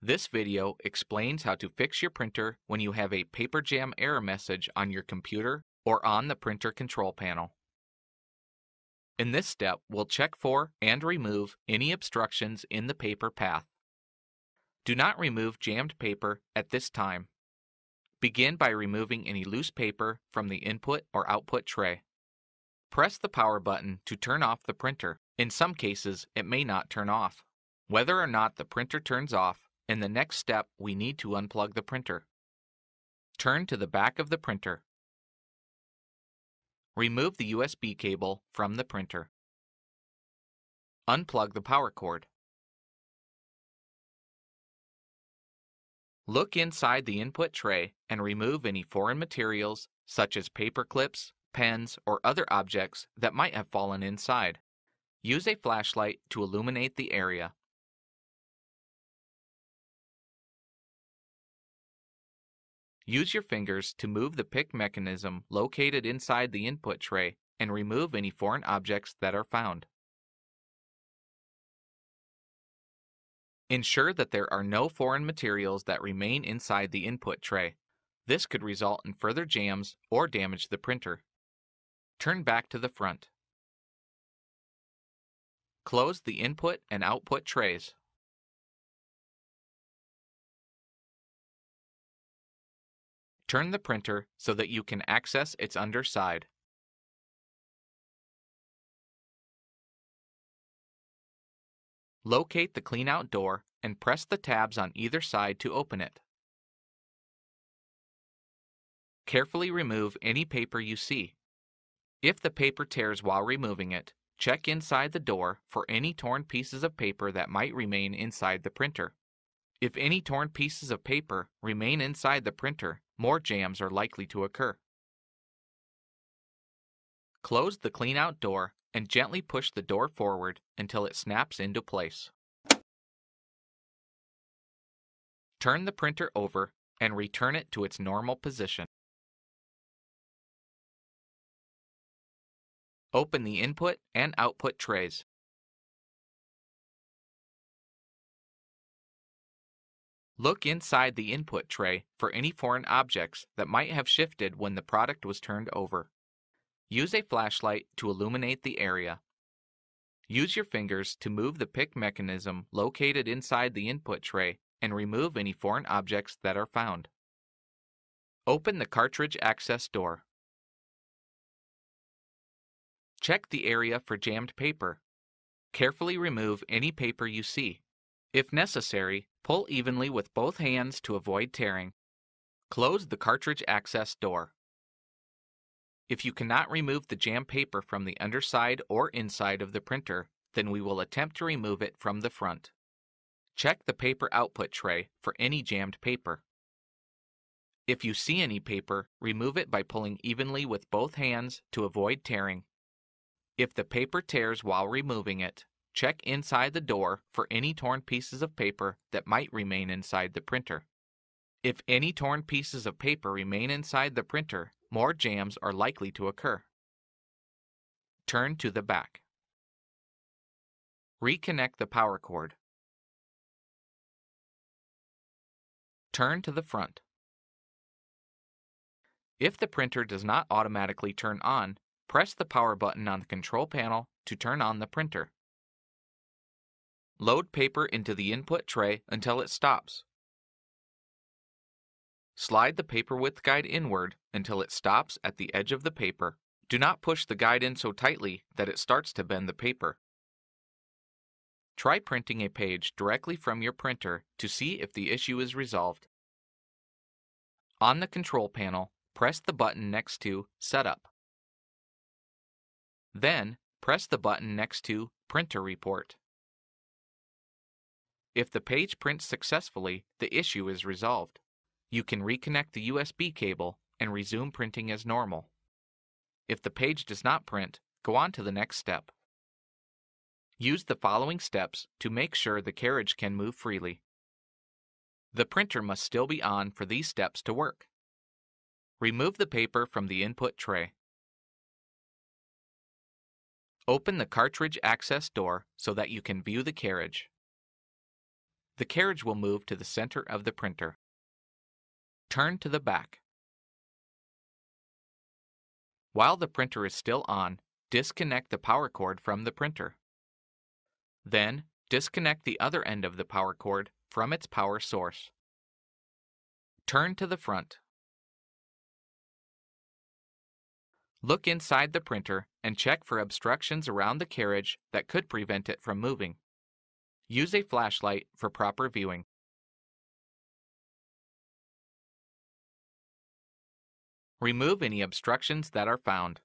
This video explains how to fix your printer when you have a paper jam error message on your computer or on the printer control panel. In this step, we'll check for and remove any obstructions in the paper path. Do not remove jammed paper at this time. Begin by removing any loose paper from the input or output tray. Press the power button to turn off the printer. In some cases, it may not turn off. Whether or not the printer turns off, in the next step, we need to unplug the printer. Turn to the back of the printer. Remove the USB cable from the printer. Unplug the power cord. Look inside the input tray and remove any foreign materials such as paper clips, pens, or other objects that might have fallen inside. Use a flashlight to illuminate the area. Use your fingers to move the pick mechanism located inside the input tray and remove any foreign objects that are found. Ensure that there are no foreign materials that remain inside the input tray. This could result in further jams or damage the printer. Turn back to the front. Close the input and output trays. Turn the printer so that you can access its underside. Locate the cleanout door and press the tabs on either side to open it. Carefully remove any paper you see. If the paper tears while removing it, check inside the door for any torn pieces of paper that might remain inside the printer. If any torn pieces of paper remain inside the printer, more jams are likely to occur. Close the cleanout door and gently push the door forward until it snaps into place. Turn the printer over and return it to its normal position. Open the input and output trays. Look inside the input tray for any foreign objects that might have shifted when the product was turned over. Use a flashlight to illuminate the area. Use your fingers to move the pick mechanism located inside the input tray and remove any foreign objects that are found. Open the cartridge access door. Check the area for jammed paper. Carefully remove any paper you see. If necessary, pull evenly with both hands to avoid tearing. Close the cartridge access door. If you cannot remove the jam paper from the underside or inside of the printer, then we will attempt to remove it from the front. Check the paper output tray for any jammed paper. If you see any paper, remove it by pulling evenly with both hands to avoid tearing. If the paper tears while removing it, Check inside the door for any torn pieces of paper that might remain inside the printer. If any torn pieces of paper remain inside the printer, more jams are likely to occur. Turn to the back. Reconnect the power cord. Turn to the front. If the printer does not automatically turn on, press the power button on the control panel to turn on the printer. Load paper into the input tray until it stops. Slide the paper width guide inward until it stops at the edge of the paper. Do not push the guide in so tightly that it starts to bend the paper. Try printing a page directly from your printer to see if the issue is resolved. On the control panel, press the button next to Setup. Then, press the button next to Printer Report. If the page prints successfully, the issue is resolved. You can reconnect the USB cable and resume printing as normal. If the page does not print, go on to the next step. Use the following steps to make sure the carriage can move freely. The printer must still be on for these steps to work. Remove the paper from the input tray. Open the cartridge access door so that you can view the carriage. The carriage will move to the center of the printer. Turn to the back. While the printer is still on, disconnect the power cord from the printer. Then, disconnect the other end of the power cord from its power source. Turn to the front. Look inside the printer and check for obstructions around the carriage that could prevent it from moving. Use a flashlight for proper viewing. Remove any obstructions that are found.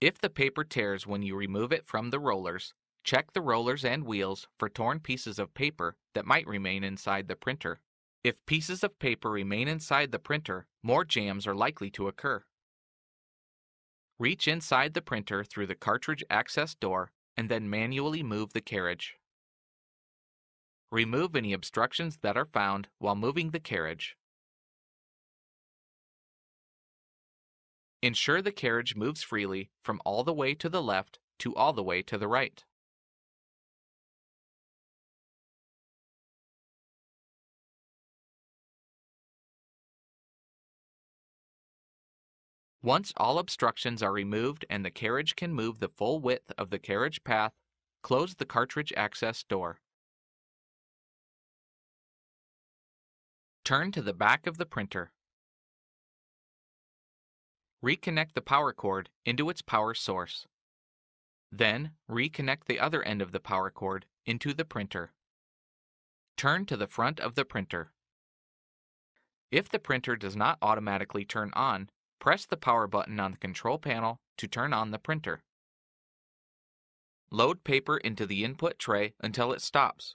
If the paper tears when you remove it from the rollers, check the rollers and wheels for torn pieces of paper that might remain inside the printer. If pieces of paper remain inside the printer, more jams are likely to occur. Reach inside the printer through the cartridge access door and then manually move the carriage. Remove any obstructions that are found while moving the carriage. Ensure the carriage moves freely from all the way to the left to all the way to the right. Once all obstructions are removed and the carriage can move the full width of the carriage path, close the cartridge access door. Turn to the back of the printer. Reconnect the power cord into its power source. Then, reconnect the other end of the power cord into the printer. Turn to the front of the printer. If the printer does not automatically turn on, Press the power button on the control panel to turn on the printer. Load paper into the input tray until it stops.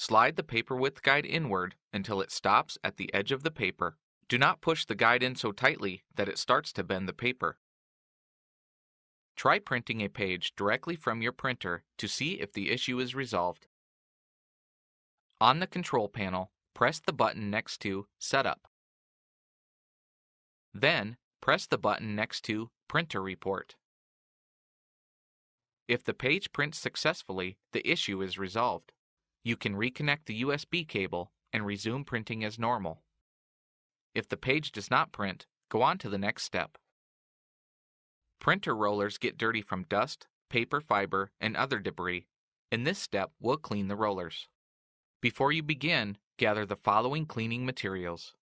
Slide the paper width guide inward until it stops at the edge of the paper. Do not push the guide in so tightly that it starts to bend the paper. Try printing a page directly from your printer to see if the issue is resolved. On the control panel, press the button next to Setup. Then, press the button next to Printer Report. If the page prints successfully, the issue is resolved. You can reconnect the USB cable and resume printing as normal. If the page does not print, go on to the next step. Printer rollers get dirty from dust, paper fiber, and other debris. In this step, we'll clean the rollers. Before you begin, gather the following cleaning materials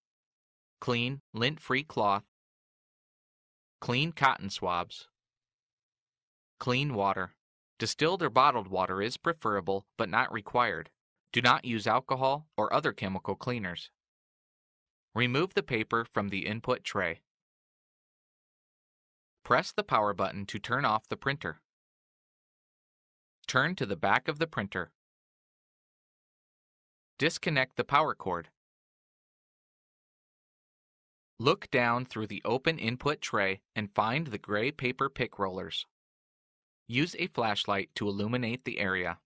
clean, lint free cloth, clean cotton swabs, clean water. Distilled or bottled water is preferable but not required. Do not use alcohol or other chemical cleaners. Remove the paper from the input tray. Press the power button to turn off the printer. Turn to the back of the printer. Disconnect the power cord. Look down through the open input tray and find the gray paper pick rollers. Use a flashlight to illuminate the area.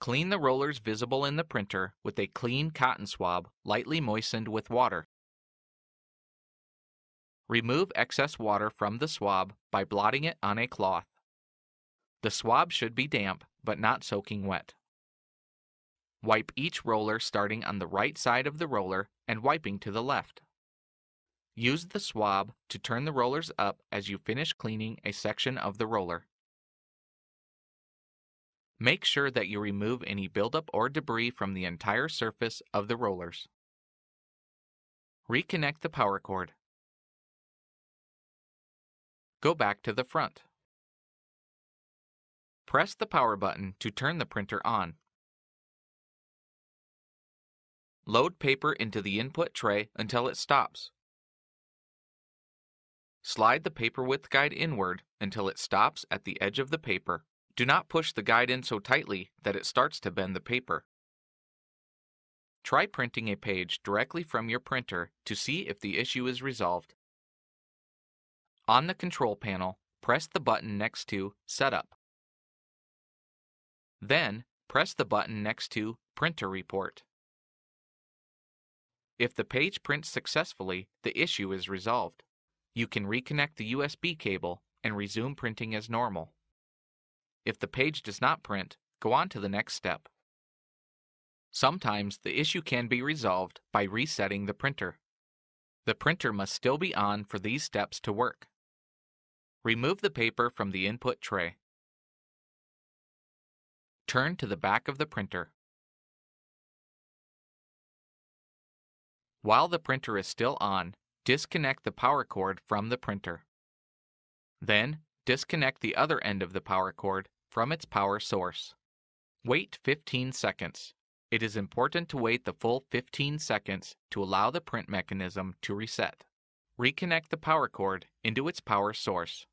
Clean the rollers visible in the printer with a clean cotton swab lightly moistened with water. Remove excess water from the swab by blotting it on a cloth. The swab should be damp, but not soaking wet. Wipe each roller starting on the right side of the roller and wiping to the left. Use the swab to turn the rollers up as you finish cleaning a section of the roller. Make sure that you remove any buildup or debris from the entire surface of the rollers. Reconnect the power cord. Go back to the front. Press the power button to turn the printer on. Load paper into the input tray until it stops. Slide the paper width guide inward until it stops at the edge of the paper. Do not push the guide in so tightly that it starts to bend the paper. Try printing a page directly from your printer to see if the issue is resolved. On the control panel, press the button next to Setup. Then, press the button next to Printer Report. If the page prints successfully, the issue is resolved. You can reconnect the USB cable and resume printing as normal. If the page does not print, go on to the next step. Sometimes the issue can be resolved by resetting the printer. The printer must still be on for these steps to work. Remove the paper from the input tray. Turn to the back of the printer. While the printer is still on, disconnect the power cord from the printer. Then, disconnect the other end of the power cord from its power source. Wait 15 seconds. It is important to wait the full 15 seconds to allow the print mechanism to reset. Reconnect the power cord into its power source.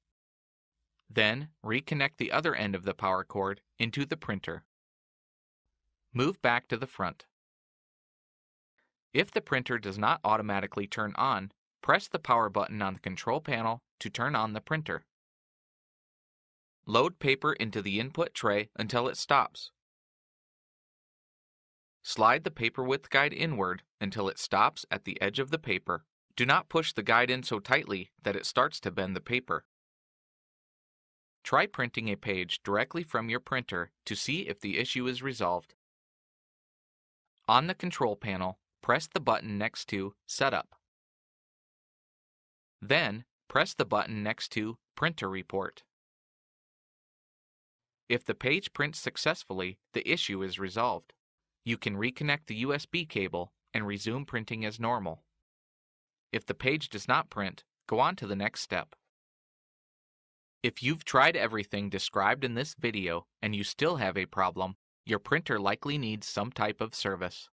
Then, reconnect the other end of the power cord into the printer. Move back to the front. If the printer does not automatically turn on, press the power button on the control panel to turn on the printer. Load paper into the input tray until it stops. Slide the paper width guide inward until it stops at the edge of the paper. Do not push the guide in so tightly that it starts to bend the paper. Try printing a page directly from your printer to see if the issue is resolved. On the control panel, press the button next to Setup. Then, press the button next to Printer Report. If the page prints successfully, the issue is resolved. You can reconnect the USB cable and resume printing as normal. If the page does not print, go on to the next step. If you've tried everything described in this video and you still have a problem, your printer likely needs some type of service.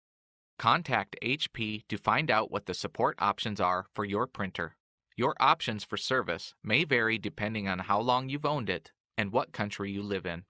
Contact HP to find out what the support options are for your printer. Your options for service may vary depending on how long you've owned it and what country you live in.